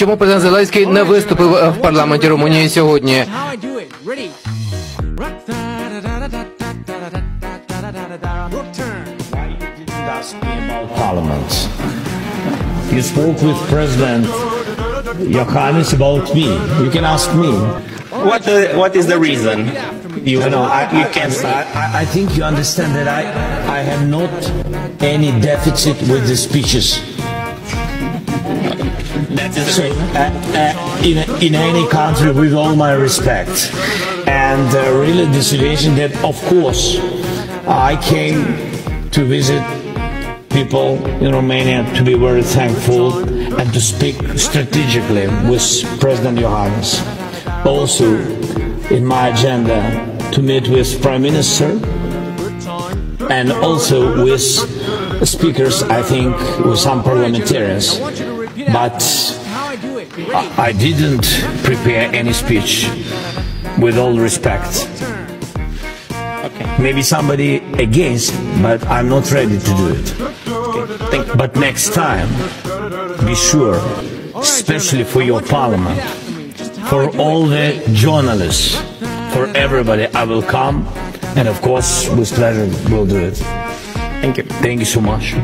Чому президент Зеленський не виступив в парламенті Румунії сьогодні? Parliament. You spoke with President Iohannis about me. You can ask me. What, uh, what is the reason? You, know. I, you can I, I, I think you understand that I, I have not any deficit with the speeches. So, uh, uh, in, in any country, with all my respect, and uh, really the situation that, of course, I came to visit people in Romania to be very thankful and to speak strategically with President Iohannis. Also, in my agenda, to meet with Prime Minister and also with speakers, I think, with some parliamentarians. I want you to repeat after But I do it. Ready. I didn't prepare any speech, with all respect. Maybe somebody against, but I'm not ready to do it. But next time, be sure, especially for your parliament, for all the journalists, for everybody, I will come, and of course, with pleasure, we'll do it. Thank you. Thank you so much.